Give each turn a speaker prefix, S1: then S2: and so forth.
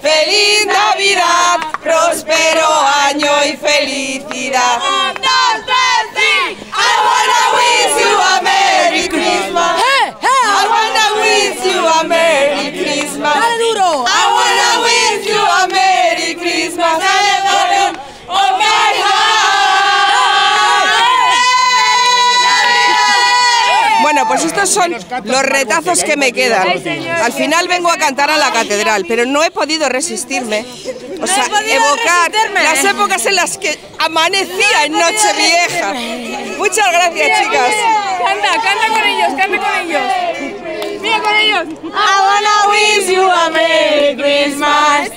S1: Feliz Navidad, próspero año y felicidad. Bueno, pues estos son los retazos que me quedan. Al final vengo a cantar a la catedral, pero no he podido resistirme. O sea, evocar las épocas en las que amanecía en Nochevieja. Muchas gracias, chicas.
S2: Canta, canta con ellos, canta con ellos. Mira con ellos.
S1: I wanna wish you a Merry Christmas.